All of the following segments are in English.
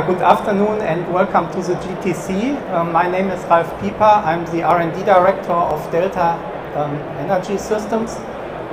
Yeah, good afternoon and welcome to the GTC. Um, my name is Ralf Pieper. I'm the R&D Director of Delta um, Energy Systems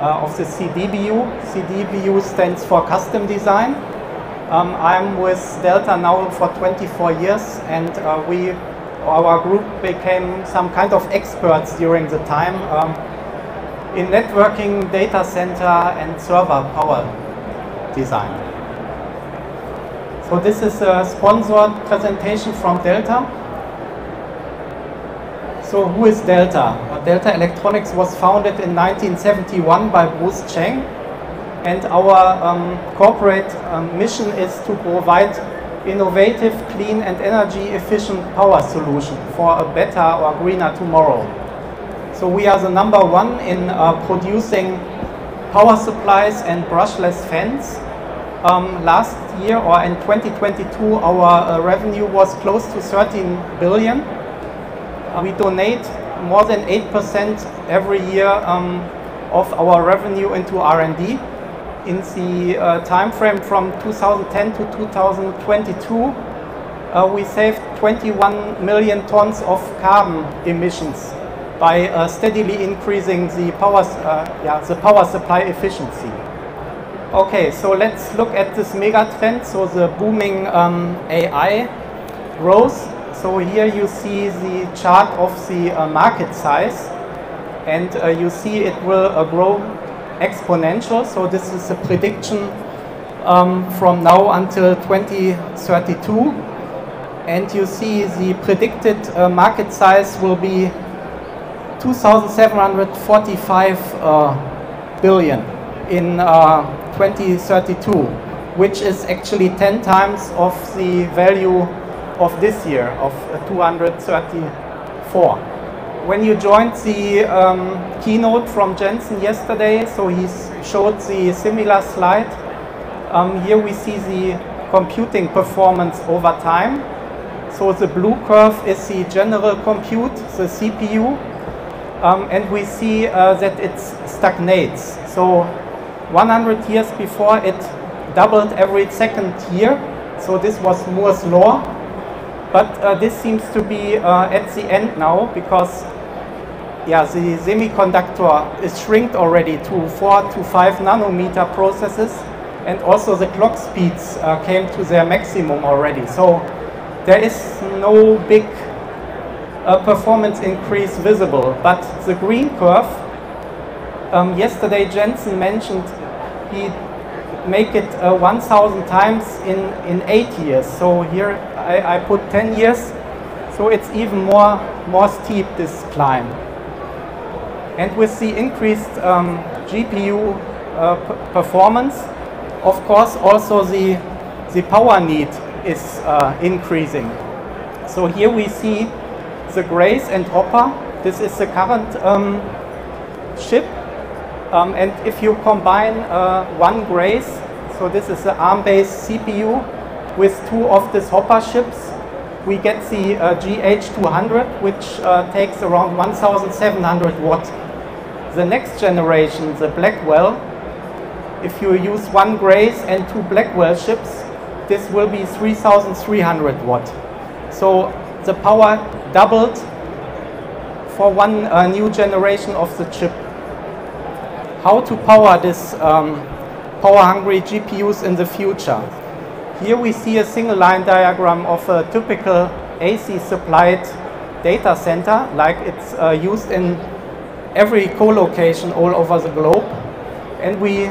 uh, of the CDBU. CDBU stands for Custom Design. Um, I'm with Delta now for 24 years and uh, we, our group became some kind of experts during the time um, in networking, data center and server power design. So this is a sponsored presentation from Delta. So who is Delta? Delta Electronics was founded in 1971 by Bruce Cheng and our um, corporate um, mission is to provide innovative, clean and energy efficient power solution for a better or greener tomorrow. So we are the number one in uh, producing power supplies and brushless fans um, last year or in 2022 our uh, revenue was close to 13 billion. Uh, we donate more than 8% every year um, of our revenue into R&D. In the uh, time frame from 2010 to 2022 uh, we saved 21 million tons of carbon emissions by uh, steadily increasing the power, uh, yeah, the power supply efficiency. Okay, so let's look at this mega trend. So the booming um, AI growth. So here you see the chart of the uh, market size and uh, you see it will uh, grow exponential. So this is a prediction um, from now until 2032 and you see the predicted uh, market size will be 2,745 uh, billion in uh, 2032, which is actually 10 times of the value of this year of 234. When you joined the um, keynote from Jensen yesterday, so he showed the similar slide. Um, here we see the computing performance over time. So the blue curve is the general compute, the CPU, um, and we see uh, that it stagnates. So 100 years before it doubled every second year. So this was Moore's law. But uh, this seems to be uh, at the end now because yeah, the semiconductor is shrinked already to 4 to 5 nanometer processes and also the clock speeds uh, came to their maximum already. So there is no big uh, performance increase visible. But the green curve um, yesterday Jensen mentioned he make it uh, 1000 times in, in 8 years. So here I, I, put 10 years, so it's even more, more steep this climb. And with the increased um, GPU uh, performance, of course also the, the power need is uh, increasing. So here we see the Grace and Hopper. This is the current um, chip um, and if you combine uh, one Grace, so this is the ARM-based CPU with two of these Hopper chips, we get the uh, GH200, which uh, takes around 1,700 watt. The next generation, the Blackwell, if you use one Grace and two Blackwell chips, this will be 3,300 watt. So the power doubled for one uh, new generation of the chip how to power this um, power-hungry GPUs in the future. Here we see a single line diagram of a typical AC supplied data center like it's uh, used in every co-location all over the globe. And we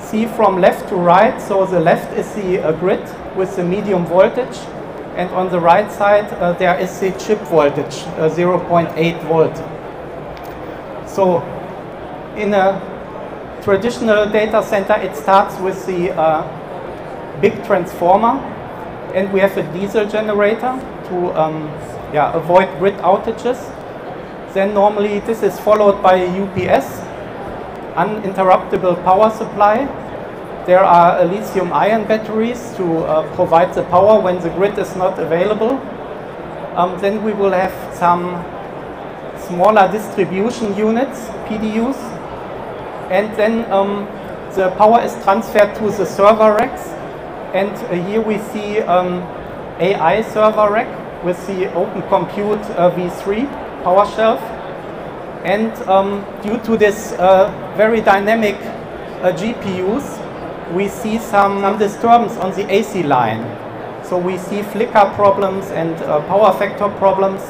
see from left to right, so the left is the uh, grid with the medium voltage and on the right side uh, there is the chip voltage, uh, 0.8 volt. So in a traditional data center, it starts with the uh, big transformer, and we have a diesel generator to um, yeah, avoid grid outages. Then normally this is followed by a UPS, uninterruptible power supply. There are lithium ion batteries to uh, provide the power when the grid is not available. Um, then we will have some smaller distribution units, PDUs, and then um, the power is transferred to the server racks and uh, here we see um, AI server rack with the Open Compute uh, v3 PowerShelf. And um, due to this uh, very dynamic uh, GPUs, we see some, some disturbance on the AC line. So we see flicker problems and uh, power factor problems.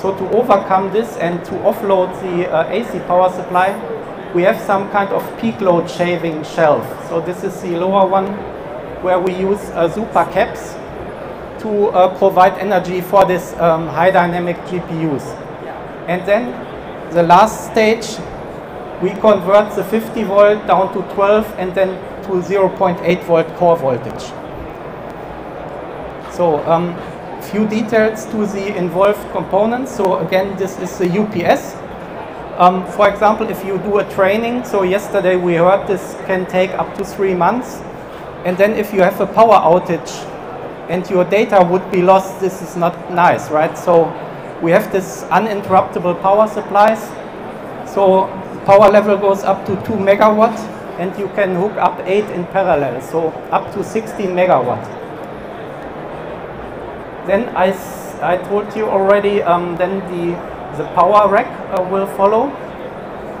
So to overcome this and to offload the AC power supply, we have some kind of peak load shaving shelf. So this is the lower one where we use uh, super caps to uh, provide energy for this um, high dynamic GPUs. And then the last stage, we convert the 50 volt down to 12 and then to 0.8 volt core voltage. So um, few details to the involved components. So again, this is the UPS. Um, for example, if you do a training, so yesterday we heard this can take up to three months. And then if you have a power outage and your data would be lost, this is not nice, right? So we have this uninterruptible power supplies. So power level goes up to 2 megawatt and you can hook up 8 in parallel, so up to 16 megawatt. Then I, I told you already, um, then the the power rack uh, will follow.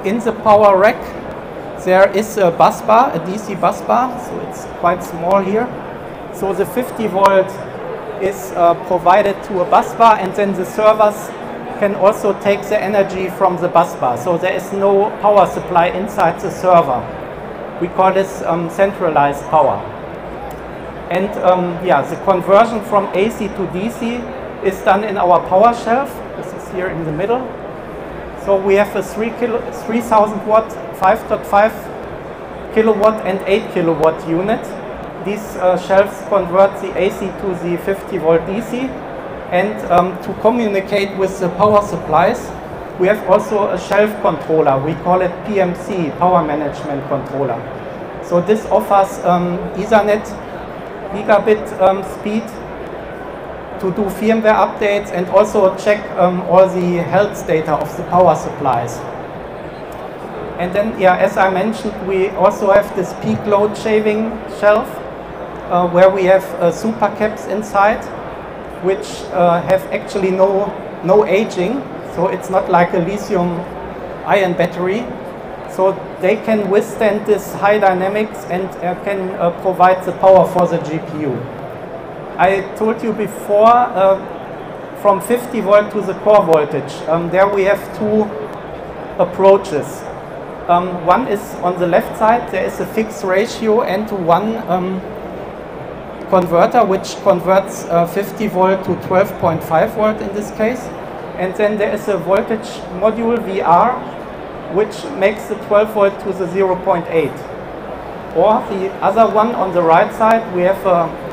In the power rack, there is a bus bar, a DC bus bar, so it's quite small here. So the 50 volt is uh, provided to a bus bar and then the servers can also take the energy from the bus bar. So there is no power supply inside the server. We call this um, centralized power. And um, yeah, the conversion from AC to DC is done in our power shelf here in the middle. So we have a 3 kilo, 3000 watt, 5.5 kilowatt and 8 kilowatt unit. These uh, shelves convert the AC to the 50 volt DC. And um, to communicate with the power supplies, we have also a shelf controller. We call it PMC, Power Management Controller. So this offers um, Ethernet gigabit um, speed to do firmware updates and also check um, all the health data of the power supplies. And then, yeah, as I mentioned, we also have this peak load shaving shelf uh, where we have uh, super caps inside, which uh, have actually no, no aging. So it's not like a lithium ion battery. So they can withstand this high dynamics and uh, can uh, provide the power for the GPU. I told you before, uh, from 50 volt to the core voltage, um, there we have two approaches. Um, one is on the left side, there is a fixed ratio n to 1 um, converter, which converts uh, 50 volt to 12.5 volt in this case. And then there is a voltage module VR, which makes the 12 volt to the 0.8. Or the other one on the right side, we have a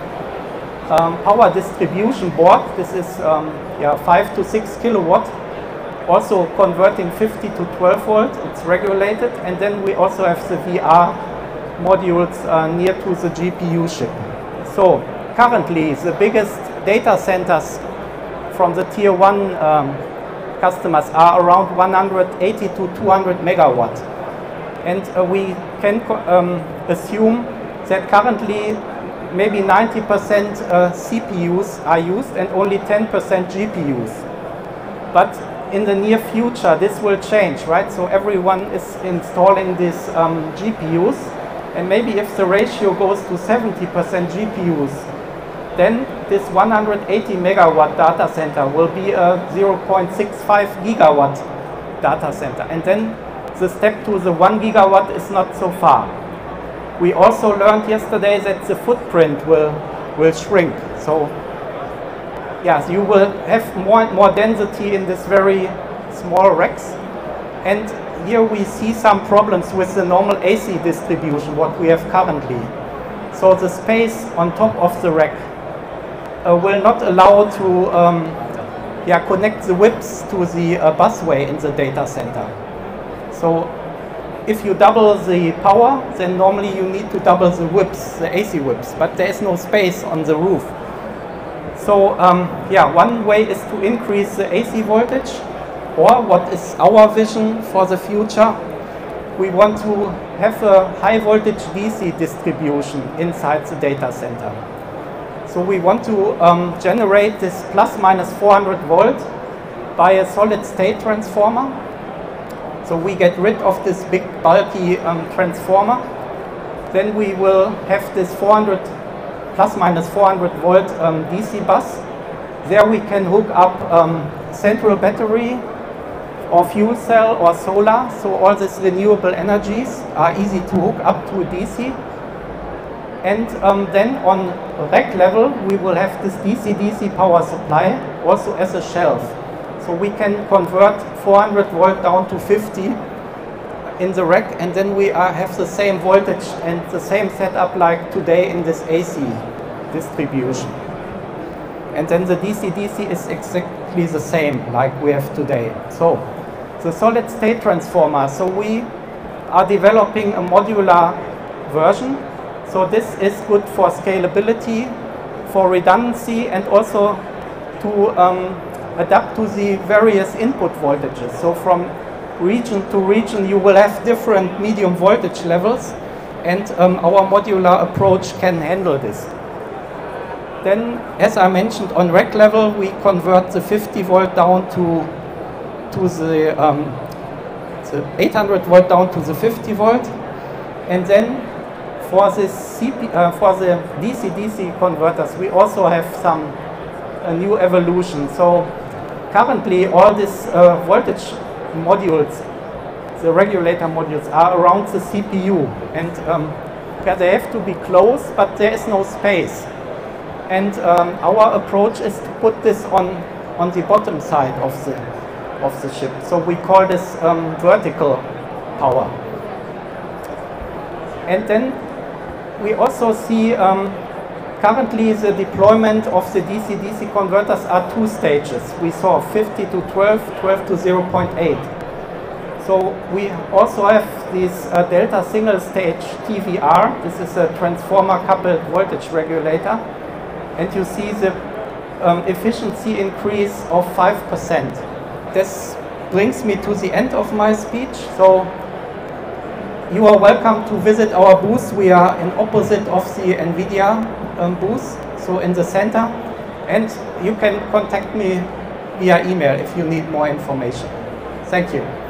um, power distribution board. This is um, yeah, 5 to 6 kilowatt, also converting 50 to 12 volt. It's regulated. And then we also have the VR modules uh, near to the GPU chip. So currently the biggest data centers from the tier 1 um, customers are around 180 to 200 megawatt. And uh, we can um, assume that currently maybe 90% uh, CPUs are used and only 10% GPUs. But in the near future, this will change, right? So everyone is installing these um, GPUs. And maybe if the ratio goes to 70% GPUs, then this 180 megawatt data center will be a 0.65 gigawatt data center. And then the step to the 1 gigawatt is not so far. We also learned yesterday that the footprint will, will shrink. So yes, you will have more and more density in this very small racks. And here we see some problems with the normal AC distribution, what we have currently. So the space on top of the rack uh, will not allow to um, yeah, connect the whips to the uh, busway in the data center. So if you double the power, then normally you need to double the whips, the AC whips, but there is no space on the roof. So um, yeah, one way is to increase the AC voltage, or what is our vision for the future? We want to have a high voltage DC distribution inside the data center. So we want to um, generate this plus minus 400 volt by a solid state transformer. So we get rid of this big bulky um, transformer. Then we will have this 400 plus minus 400 volt um, DC bus. There we can hook up um, central battery or fuel cell or solar. So all these renewable energies are easy to hook up to DC. And um, then on rack level, we will have this DC-DC power supply also as a shelf. So we can convert 400 volt down to 50 in the rack and then we are, have the same voltage and the same setup like today in this AC distribution. And then the DC-DC is exactly the same like we have today. So the solid state transformer. So we are developing a modular version. So this is good for scalability, for redundancy, and also to um, adapt to the various input voltages. So from region to region, you will have different medium voltage levels, and um, our modular approach can handle this. Then, as I mentioned, on rack level, we convert the 50 volt down to to the, um, the 800 volt down to the 50 volt, and then for the CP, uh, for the DC-DC converters, we also have some a new evolution. So currently, all these uh, voltage modules, the regulator modules, are around the CPU, and um, they have to be close, but there is no space. And um, our approach is to put this on on the bottom side of the of the ship. So we call this um, vertical power. And then we also see um, currently the deployment of the DC-DC converters are two stages. We saw 50 to 12, 12 to 0.8. So we also have this uh, Delta single stage TVR. This is a transformer coupled voltage regulator. And you see the um, efficiency increase of 5% this brings me to the end of my speech. So you are welcome to visit our booth. We are in opposite of the NVIDIA um, booth, so in the center. And you can contact me via email if you need more information. Thank you.